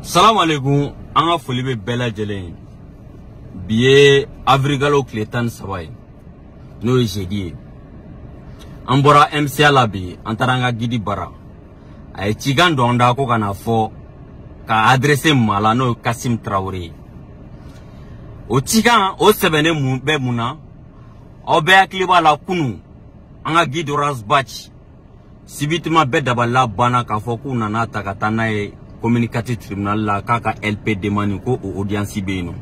salamu aleykum an ka foli bɛ bɛɛ lajɛlen ye bi ye avirigalo tile tan ni saba ye n'o ye zedi ye an bɔra mca la bi an taara an ka gidi bara a ye cikan dɔn da ko ka na fɔ ka adrese maa la n'o ye kasim tarawele ye o cikan o sɛbɛnnen mun bɛ mun na aw bɛɛ hakili b'a la kunun an ka gidi rasbach sibitima bɛɛ dabala banna k'a fɔ k'u nana ta ka taa n'a ye communicati tribunal la k'a ka lp demande ko o audience bɛ yen nɔ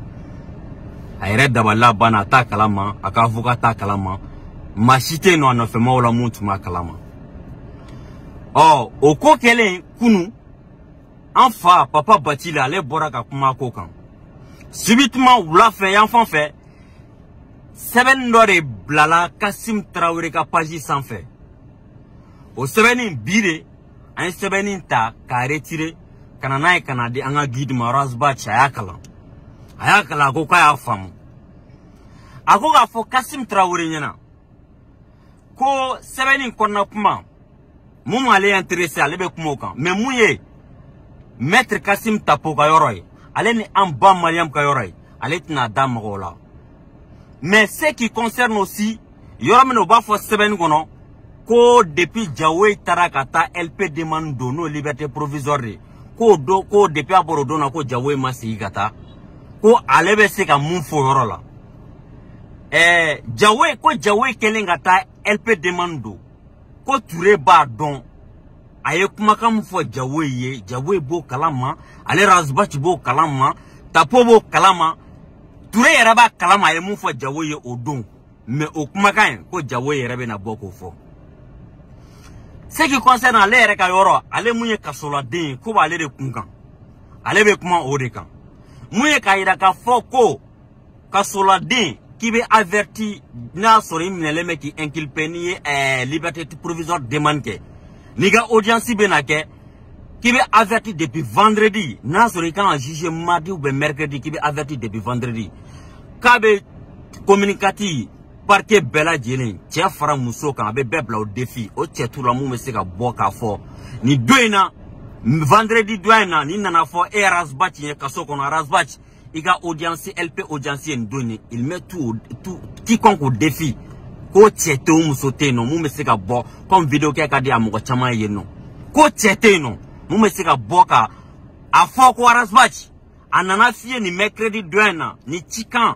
a yɛrɛ dabala banna a t'a kalama a ka avocat t'a kalama maa si tɛ yen nɔ a nɔfɛmaw la mun tun b'a kalama ɔ o ko kɛlen kunu an fa papa batile ale bɔra ka kuma ko kan sibitima wula fɛ yan fan fɛ sɛbɛnni dɔ de bilala kasim tarawele ka paji sanfɛ o sɛbɛnni bi de an ye sɛbɛnni ta k'a retire ka na n'a ye ka na di an ka guide ma rasba cɛ a y'a kalan a y'a kalan a ko k'a y'a faamu a ko k'a fɔ kasim tarawele ɲɛna ko sɛbɛnni in kɔnɔna kuma mun m'ale interese ale bɛ kuma o kan mɛ mun ye mɛtre kasim tapo ka yɔrɔ ye ale ni an ba mariam ka yɔrɔ ye ale tɛna da mɔgɔw la mɛ ce qui concerne aussi yɔrɔ min na u b'a fɔ sɛbɛnni kɔnɔ ko depuis jawoyi taara ka taa lp demande don n'o liberté provisoire de ye k'o don ko depuis a bɔra o don na ko jawoyi ma sigi ka taa ko ale bɛ se ka mun fɔ o yɔrɔ la ɛɛ jawe ko jawe kɛlen ka taa lp demande don ko ture b'a dɔn a ye kumakan min fɔ jawe ye jawe b'o kalan ma ale razbaci b'o kalan ma tapo b'o kalan ma ture yɛrɛ b'a kalan ma a ye mun fɔ jawe ye o don mɛ o kumakan ye ko jawe yɛrɛ bɛna bɔ k'o fɔ ce qui concerne ale yɛrɛ ka yɔrɔ ale mun ye kasoladen ye ko b'ale de kun kan ale bɛ kuma o de kan mun ye k'a jira k'a fɔ ko ka soladen k'i bɛ averti n'a sɔrɔ i minɛlen bɛ k'i inculper n'i ye ɛɛ liberté provisoire demande kɛ n'i ka audience bɛ na kɛ k'i bɛ averti depuis vendredi n'a sɔrɔ i kan ka juger mardi ou bien mercredi k'i bɛ averti depuis vendredi k'a bɛ communicati parquet bɛɛ lajɛlen cɛ fara muso kan a bɛ bɛɛ bila o defi o cɛ t'u la mun bɛ se ka bɔ k'a fɔ nin don in na vendredi don in na nin nana fɔ e ye arazbac ye kaso kɔnɔ arazbac i ka audience LP audience ye nin don ye il met tout tout quiconque au défi ko cɛ tɛ o muso tɛ yen nɔ mun bɛ se ka bɔ comme video kɛ ka di a mɔgɔ caman ye yen nɔ ko cɛ tɛ yen nɔ mun bɛ se ka bɔ ka a fɔ ko arasbaci a nana fiyɛ nin mercredi dɔ in na ni cikan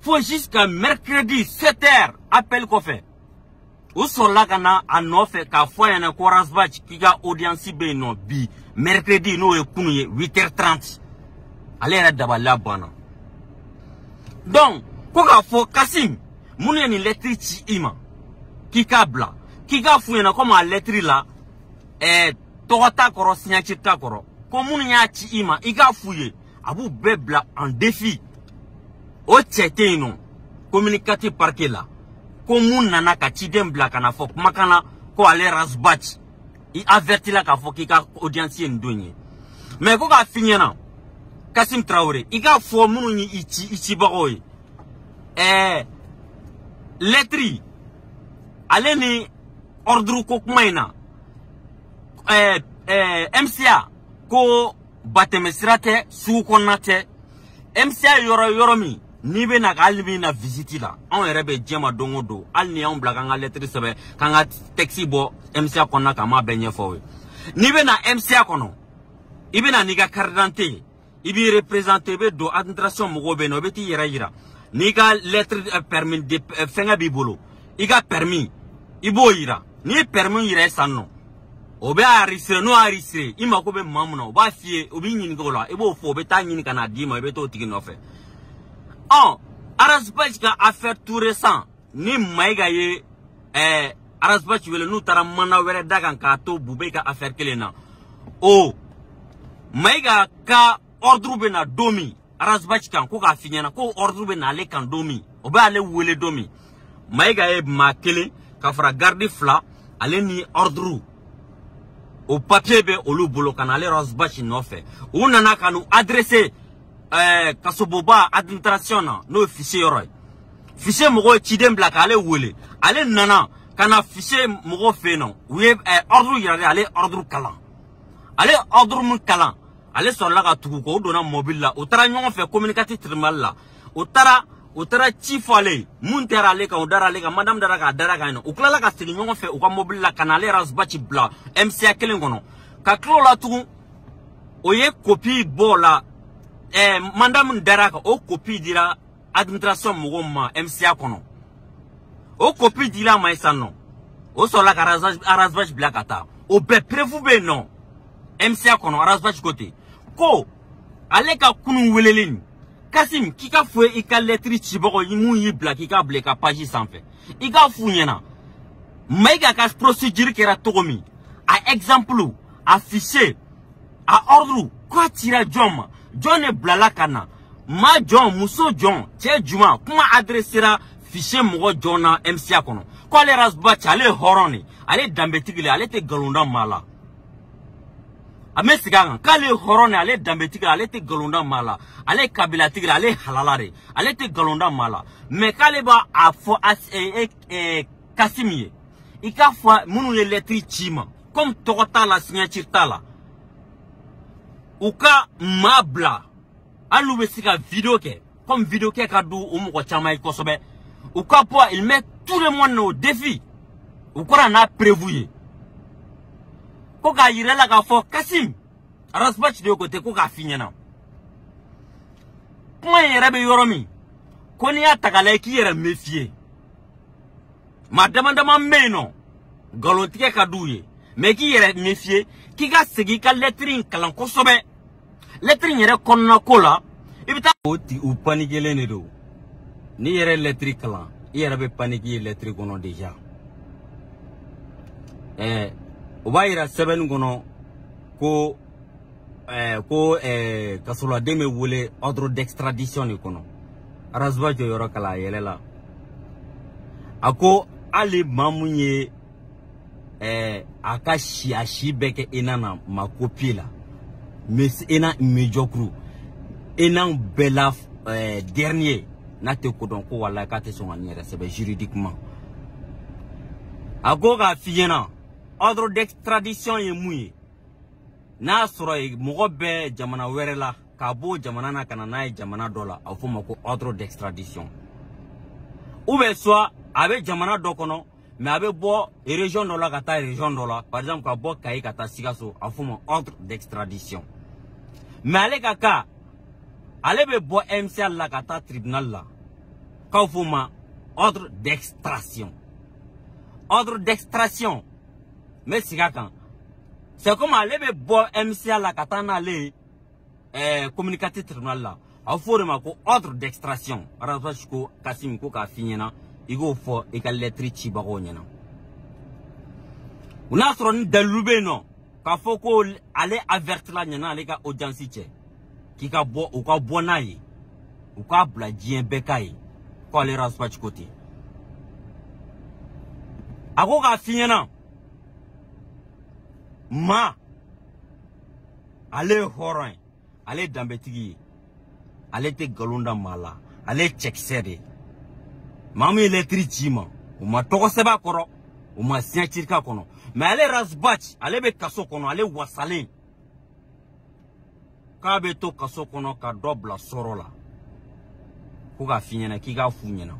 fo jusqu'à mercredi 7 heures appel kɔfɛ u sɔrɔla ka na a nɔfɛ k'a fɔ a ɲɛna ko rasbach k'i ka audience bɛ yen nɔ bi mercredi n'o ye kunu ye 8h30 ale yɛrɛ dabaliya banna donc ko k'a fɔ kasim minnu ye nin lɛtiri ci i ma k'i k'a bila k'i k'a f'u ɲɛna komi a lɛtiri la ɛɛ tɔgɔ t'a kɔrɔ siɲɛci t'a kɔrɔ ko minnu y'a ci i ma i k'a f'u ye a b'u bɛɛ bila en défi o cɛ tɛ yen nɔ communicati parquet la ko mun nana ka ciden bila ka na fɔ kumakan na ko ale rasbach i avertila k'a fɔ k'i ka audience ye nin don ye mɛ ko k'a fi ɲɛna kasim tarawele i k'a fɔ minnu ye i ci i cibagaw ye ɛɛ lɛtiri ale ni ordre ko kuma in na ɛɛ ɛɛ mca ko batɛmɛsira tɛ sugu kɔnɔna tɛ mca yɔrɔ yɔrɔ min n'i bɛ na ka hali min na visiti la anw yɛrɛ bɛ diɲɛ ma don o don hali ni y'anw bila k'an ka lɛtiri sɛbɛn k'an ka tɛkisi bɔ mca kɔnɔna k'an b'a bɛɛ ɲɛfɔ aw ye n'i bɛ na mca kɔnɔ i bɛ na n'i ka karidante ye i b'i reprezante i bɛ don administration mɔgɔw bɛ yen nɔ i bɛ t'i yɛrɛ yira n'i ka lɛtiri eh, pɛrimi eh, fɛngɛ b'i bolo i ka pɛrimi i b'o yira n'i ye pɛrimi yira ye san nɔ o bɛ arisire n'o arisire i mako bɛ maa mun na o b'a f'i ye o b'i ɲininka o la i b'o fɔ o bɛ taa ɲini ka n'a d'i ma i bɛ t'o tigi nɔfɛ ɔ arasibasi ka affaire tout récent ni mayiga ye ɛɛ arasibasi wele n'u taara mana wɛrɛ da kan k'a to bube ka affaire kelen na o mayiga ka ordre bɛ na don min arazbac kan ko k'a fi ɲɛna ko ordre bɛ n'ale kan don min o b'ale wele don min mayiga ye maa kelen ka fara garidi fila ale ni ordre o papiye bɛ olu bolo ka na ale arazbac nɔfɛ u nana ka n'u adresse ɛɛ kasoboba administration na n'o ye fise yɔrɔ ye fise mɔgɔw ye ciden bila k'ale wele ale nana ka na fise mɔgɔw fɛ yen nɔ u ye ordre yira ale ye ordre kalan ale ye ordre min kalan ale sɔrɔla ka tugu kɔ o donna mɔbili la o taara ɲɔgɔn fɛ kominikati tirimali la o taara o taara ci fɔ ale ye mun tɛra ale kan o dara ale kan madamu dara k'a dara kan yen nɔ u tilala ka segin ɲɔgɔn fɛ u ka mɔbili la ka na ale rasba ci bila mca kelen kɔnɔ ka tila o la tugun o ye kopi bɔ o la ɛɛ madamu dara kan o kopi dira administration mɔgɔw ma MCA kɔnɔ o kopi dila ma ye sisan nɔ o sɔrɔla ka arasvage bila ka taa o bɛɛ perefu bɛ yen nɔ MCA kɔnɔ arasvage ko ten ko ale ka kunun weleli nin kasim k'i ka fɔ i ka lɛtiri cibagaw mun y'i bila k'i ka bila i ka paji sanfɛ i k'a f'u ɲɛna mayiga ka procédure kɛra cogo min a exemple a fichier a ordre ko a cira jɔn ma jɔn de bilala ka na maa jɔn muso jɔn cɛ juma kuma adressera fichier mɔgɔ jɔn na MCA kɔnɔ ko ale rasba cɛ ale ye hɔrɔn de ale danbetigi de ale tɛ nkalonda maa la a bɛ segin a kan k'ale ye hɔrɔn de ale danbetigi de ale tɛ nkalonda maa la ale ye kabilatigi de ale ye halala de ale tɛ nkalonda maa la mɛ k'ale b'a a fɔ kasi min ye i k'a fɔ minnu ye lɛtiri ci ma komi tɔgɔ t'a la siɲɛci t'a la u ka maa bila hali n'u bɛ se ka video kɛ komi video kɛ ka di u mɔgɔ caman ye kosɛbɛ u ka bɔ il met tout le monde au défi u kɔrɔ n'a prevu ye ko k'a yira la k'a fɔ kasim rasbach de ko tɛ ko k'a f'i ɲɛna kuma in yɛrɛ bɛ yɔrɔ min ko n'i y'a ta k'a lajɛ k'i yɛrɛ méfier maa dama dama bɛ yen nɔ nkalontigɛ ka d'u ye mɛ k'i yɛrɛ mefiye k'i ka segin i ka lɛtiri in kalan kosɛbɛ lɛtiri in yɛrɛ kɔnɔna ko la i bɛ taa o ti u panikelen de don n'i yɛrɛ lɛtiri kalan i yɛrɛ bɛ paniki ye lɛtiri kɔnɔ deja ɛɛ o b'a yira sɛbɛnni kɔnɔ ko eh, ko eh, kasoladen bɛ wele ordre d'extradition de kɔnɔ arazuba jɔyɔrɔ kala a yɛlɛ la a ko hali maa mun ye eh, a ka si a si bɛɛ kɛ ena na ma kopiye la mais ena mejɔkuru enan bɛɛ la eh, dernier n'a tɛ ko dɔn ko walayi k'a tɛ sɔn ka nin yɛrɛ sɛbɛn juridiquement a ko k'a f'i ɲɛna ordre d'extradition ye mun ye n'a sɔrɔ ye mɔgɔ bɛ jamana wɛrɛ la k'a b'o jamana na ka na n'a ye jamana dɔ la a bɛ f'o ma ko ordre d'extradition ou bien soit a bɛ jamana dɔ kɔnɔ mais a bɛ bɔ région dɔ la ka taa région dɔ la par exemple ka bɔ Kayi ka taa Sikaso a bɛ f'o ma ordre d'extradition mais ale ka cas ale bɛ bɔ MCA la ka taa tribunal la k'aw f'o ma ordre d'extraction ordre d'extraction n bɛ sigi a kan c'est comme ale bɛ bɔ MCA la ka taa n'ale ye ɛɛ communicatif tribunal la a bɛ fɔ o de ma ko ordre d'extraction Razwash ko Kassim ko k'a f'i ɲɛna i k'o fɔ i ka lɛtiri cibagaw ɲɛna u n'a sɔrɔ ni dalilu bɛ yen nɔ k'a fɔ ko ale avertila ɲana ale ka audience cɛ k'i ka bɔ u ka bɔ n'a ye u k'a bila diɲɛ bɛɛ ka ye ko ale raspaci ko ten a ko k'a f'i ɲɛna ma ale ye hɔrɔn ye ale ye danbetigi ye ale tɛ nkalon da maa la ale ye cɛkisɛ de ye maa min ye lɛtiri ci ma u ma tɔgɔ sɛbɛn a kɔrɔ u ma siɲɛciri k'a kɔnɔ mɛ ale rasbac ale bɛ kaso kɔnɔ ale wasalen k'a bɛ to kaso kɔnɔ ka dɔ bila sɔrɔ la ko k'a f'i ɲɛna k'i k'a f'u ɲɛna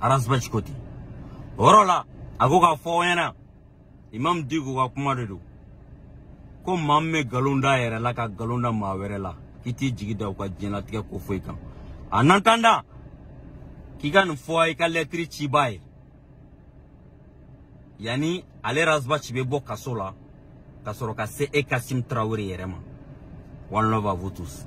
aransibaci ko ten o yɔrɔ la a ko k'a fɔ aw ɲɛna imam diku ka kuma de don ko maa min bɛ nkalon da a yɛrɛ la ka nkalon da maa wɛrɛ la k'i t'i jigi da u ka diɲɛlatigɛ ko foyi kan a nantanda k'i ka nin fɔ a ye i ka lɛtiri cibaa ye yanni ale razbach bɛ bɔ kaso la ka sɔrɔ ka se e kasim tarawele yɛrɛ ma one love à vous tous